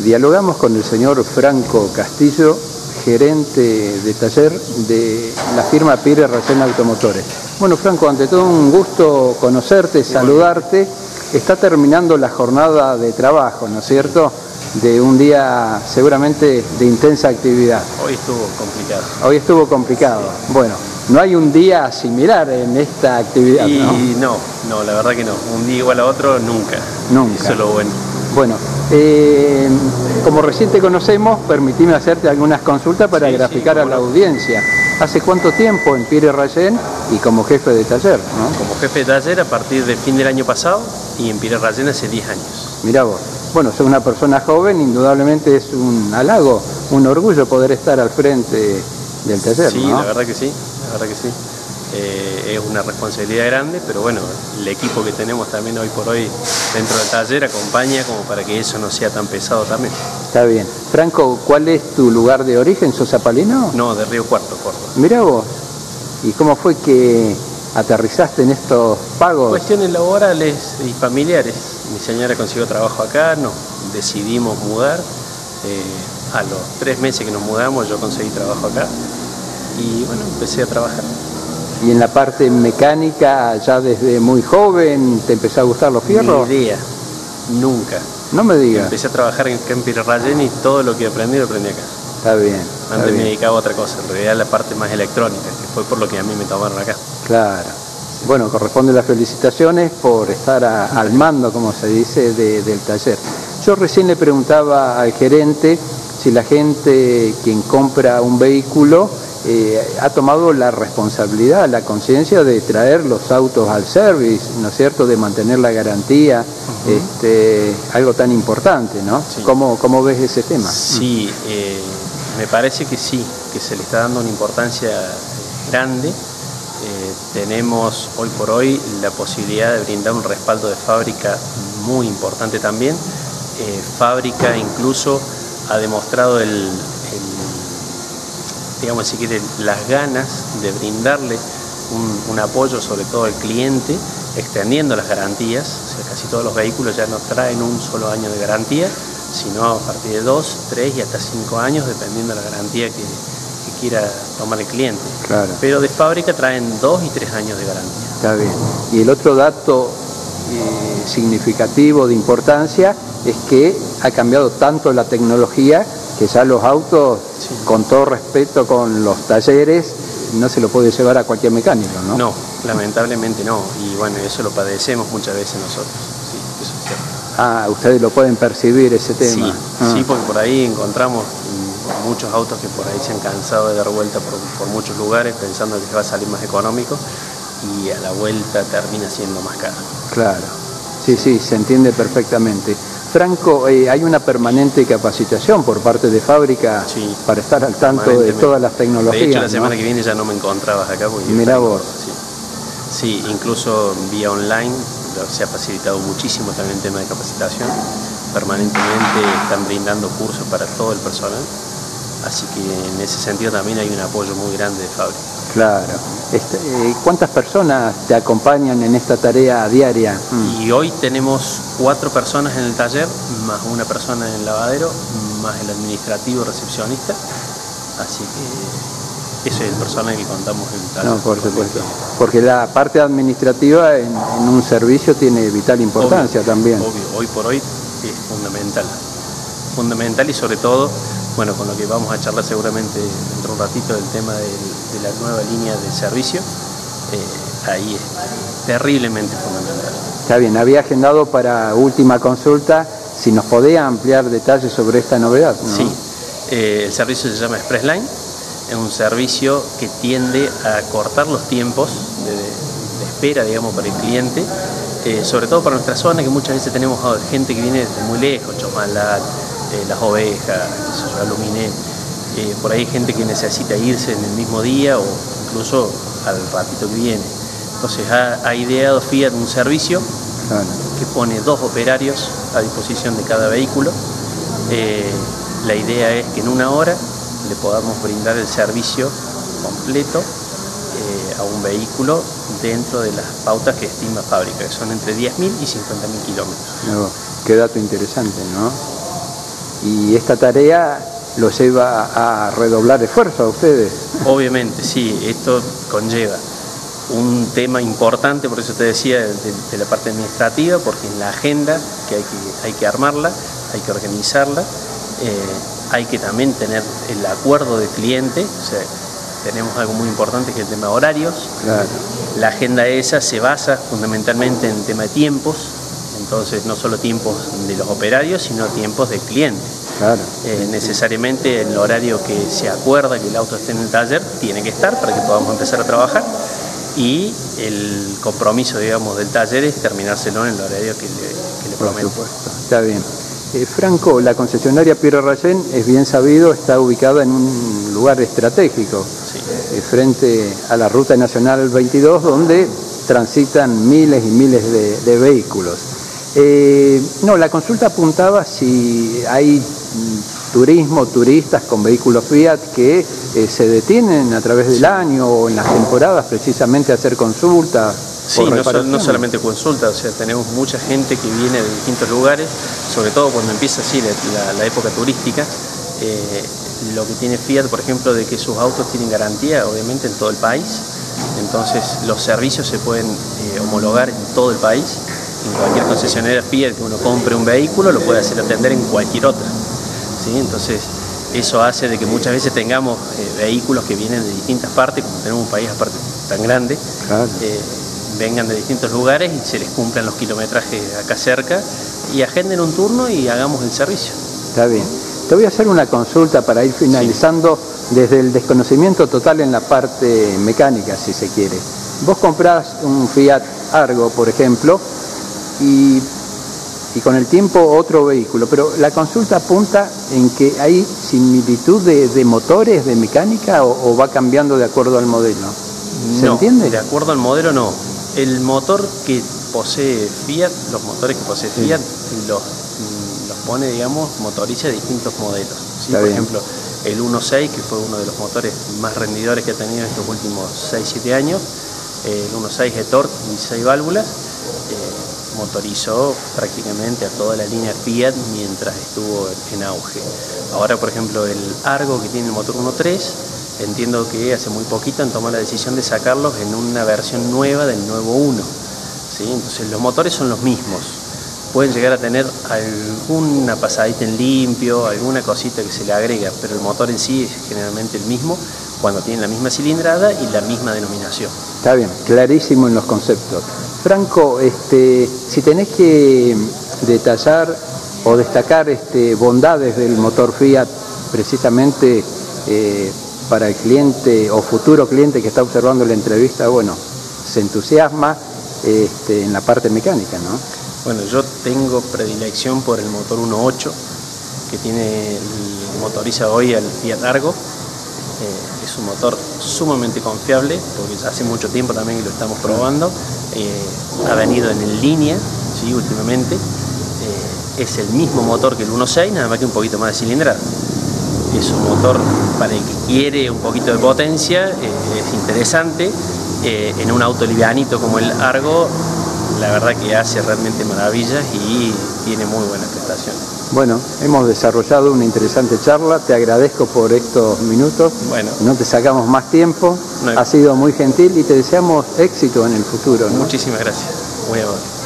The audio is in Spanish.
Dialogamos con el señor Franco Castillo, gerente de taller de la firma Pire Racena Automotores. Bueno, Franco, ante todo un gusto conocerte, saludarte. Está terminando la jornada de trabajo, ¿no es cierto? De un día seguramente de intensa actividad. Hoy estuvo complicado. Hoy estuvo complicado. Bueno, no hay un día similar en esta actividad, y ¿no? No, no, la verdad que no. Un día igual a otro, nunca. Nunca. Eso es lo bueno. Bueno, eh, como recién te conocemos, permitime hacerte algunas consultas para Sí, sí, graficar a la no. audiencia. ¿Hace cuánto tiempo en Pire Rayén y como jefe de taller? ¿no? Como jefe de taller a partir del fin del año pasado y en Pire Rayén hace 10 años. Mirá vos. Bueno, soy una persona joven, indudablemente es un halago, un orgullo poder estar al frente del taller, Sí, ¿no? la verdad que sí, la verdad que sí. Eh, es una responsabilidad grande, pero bueno, el equipo que tenemos también hoy por hoy dentro del taller acompaña como para que eso no sea tan pesado también. Está bien. Franco, ¿cuál es tu lugar de origen? ¿Sos zapalino? No, de Río Cuarto, Córdoba. Mirá vos. ¿Y cómo fue que aterrizaste en estos pagos? Cuestiones laborales y familiares. Mi señora consiguió trabajo acá, nos decidimos mudar. Eh, a los tres meses que nos mudamos yo conseguí trabajo acá y bueno, empecé a trabajar. Y en la parte mecánica, ya desde muy joven, ¿te empezó a gustar los fierros? Ni idea, nunca. No me digas. Empecé a trabajar en Kempir Rayen y todo lo que aprendí lo aprendí acá. Está bien. está Antes me dedicaba a otra cosa, en realidad la parte más electrónica, que fue por lo que a mí me tomaron acá. Claro. Bueno, corresponden las felicitaciones por estar a- al mando, como se dice, de- del taller. Yo recién le preguntaba al gerente si la gente quien compra un vehículo eh, ha tomado la responsabilidad, la conciencia de traer los autos al service, ¿no es cierto?, de mantener la garantía, este, algo tan importante, ¿no? Sí. ¿Cómo, ¿Cómo ves ese tema? Sí, eh, me parece que sí, que se le está dando una importancia grande. Eh, tenemos hoy por hoy la posibilidad de brindar un respaldo de fábrica muy importante también. Fábrica incluso ha demostrado el- digamos si quiere, las ganas de brindarle un, un apoyo sobre todo al cliente, extendiendo las garantías, o sea, casi todos los vehículos ya no traen un solo año de garantía, sino a partir de dos, tres y hasta cinco años, dependiendo de la garantía que, que quiera tomar el cliente. Claro. Pero de fábrica traen dos y tres años de garantía. Está bien. Y el otro dato eh, significativo de importancia es que ha cambiado tanto la tecnología que ya los autos, Sí. con todo respeto con los talleres, no se lo puede llevar a cualquier mecánico, ¿no? No, lamentablemente no. Y bueno, eso lo padecemos muchas veces nosotros. Sí, eso es cierto. Ah, ustedes lo pueden percibir ese tema. Sí, Ah, sí, porque por ahí encontramos muchos autos que por ahí se han cansado de dar vuelta por, por muchos lugares pensando que va a salir más económico y a la vuelta termina siendo más caro. Claro. Sí, sí, se entiende perfectamente. Franco, eh, hay una permanente capacitación por parte de fábrica Sí, para estar al tanto de todas las tecnologías. De hecho, la ¿no? semana que viene ya no me encontrabas acá. Yo- vos. Sí. Sí, incluso vía online se ha facilitado muchísimo también el tema de capacitación. Permanentemente están brindando cursos para todo el personal. Así que en ese sentido también hay un apoyo muy grande de fábrica. Claro. Este, eh, ¿Cuántas personas te acompañan en esta tarea diaria? Mm. Y hoy tenemos cuatro personas en el taller, más una persona en el lavadero, más el administrativo recepcionista. Así que ese es el personal que contamos en el taller. No, por supuesto. Porque la parte administrativa en, en un servicio tiene vital importancia Obvio, también. Obvio, hoy por hoy es fundamental. Fundamental y sobre todo, bueno, con lo que vamos a charlar seguramente dentro de un ratito del tema de la nueva línea de servicio, eh, ahí es terriblemente fundamental. Está bien, había agendado para última consulta si nos podía ampliar detalles sobre esta novedad. ¿no? Sí, eh, el servicio se llama Express Line, es un servicio que tiende a cortar los tiempos de, de espera, digamos, para el cliente, eh, sobre todo para nuestra zona, que muchas veces tenemos gente que viene desde muy lejos, Chomalat, eh, Las Ovejas, yo, Aluminé, eh, por ahí hay gente que necesita irse en el mismo día o incluso al ratito que viene. Entonces ha, ha ideado Fiat un servicio Claro. que pone dos operarios a disposición de cada vehículo. Eh, la idea es que en una hora le podamos brindar el servicio completo a un vehículo dentro de las pautas que estima fábrica, que son entre 10.000 y 50.000 kilómetros. No, qué dato interesante, ¿no? Y esta tarea lo lleva a redoblar esfuerzo a ustedes. Obviamente, sí, esto conlleva un tema importante, por eso te decía, de, la parte administrativa, porque en la agenda que hay que, hay que armarla, hay que organizarla, eh, hay que también tener el acuerdo de cliente, o sea, tenemos algo muy importante que es el tema de horarios. La agenda esa se basa fundamentalmente en el tema de tiempos, entonces no solo tiempos de los operarios, sino tiempos del cliente. Eh, necesariamente el horario que se acuerda que el auto esté en el taller tiene que estar para que podamos empezar a trabajar y el compromiso, digamos, del taller es terminárselo en el horario que le, que prometo. Está bien. Eh, Franco, la concesionaria Piero Rayén, es bien sabido, está ubicada en un lugar estratégico, eh, frente a la Ruta Nacional 22, donde transitan miles y miles de, vehículos. Eh, no, la consulta apuntaba si hay mm, turismo, turistas con vehículos Fiat que se detienen a través del año o en las temporadas precisamente a hacer consultas Sí, no, solamente consulta, o sea, tenemos mucha gente que viene de distintos lugares, sobre todo cuando empieza así la, época turística. Eh, lo que tiene Fiat, por ejemplo, de que sus autos tienen garantía, obviamente, en todo el país. Entonces, los servicios se pueden eh, homologar en todo el país. En cualquier concesionaria Fiat que uno compre un vehículo, lo puede hacer atender en cualquier otra. ¿sí? Entonces, eso hace de que muchas veces tengamos eh, vehículos que vienen de distintas partes, como tenemos un país aparte tan grande vengan de distintos lugares y se les cumplan los kilometrajes acá cerca y agenden un turno y hagamos el servicio. Está bien. Te voy a hacer una consulta para ir finalizando desde el desconocimiento total en la parte mecánica, si se quiere. Vos comprás un Fiat Argo, por ejemplo, y, con el tiempo otro vehículo, pero la consulta apunta en que hay similitud de, motores, de mecánica, o, va cambiando de acuerdo al modelo. ¿Se entiende? De acuerdo al modelo no el motor que posee Fiat, los motores que posee Fiat, los, los pone, digamos, motoriza distintos modelos. Por ejemplo, el 1.6, que fue uno de los motores más rendidores que ha tenido en estos últimos 6-7 años, el 1.6 e-torque, 16 válvulas, eh, motorizó prácticamente a toda la línea Fiat mientras estuvo en auge. Ahora, por ejemplo, el Argo, que tiene el motor 1.3, entiendo que hace muy poquito han tomado la decisión de sacarlos en una versión nueva del nuevo 1. ¿sí? Entonces los motores son los mismos. Pueden llegar a tener alguna pasadita en limpio, alguna cosita que se le agrega, pero el motor en sí es generalmente el mismo cuando tiene la misma cilindrada y la misma denominación. Está bien, clarísimo en los conceptos. Franco, este, si tenés que detallar o destacar este, bondades del motor Fiat, precisamente eh, para el cliente o futuro cliente que está observando la entrevista, bueno, se entusiasma este, en la parte mecánica, ¿no? Bueno, yo tengo predilección por el motor 1.8 que tiene motoriza hoy al Fiat Argo. Eh, es un motor sumamente confiable porque hace mucho tiempo también que lo estamos probando. Eh, ha venido en línea, sí, últimamente. Eh, es el mismo motor que el 1.6, nada más que un poquito más de cilindrada es un motor para el que quiere un poquito de potencia, eh, es interesante. En un auto livianito como el Argo, la verdad que hace realmente maravillas y tiene muy buenas prestaciones. Bueno, hemos desarrollado una interesante charla, te agradezco por estos minutos, bueno, no te sacamos más tiempo, ha sido muy gentil y te deseamos éxito en el futuro. Muchísimas gracias, muy amable.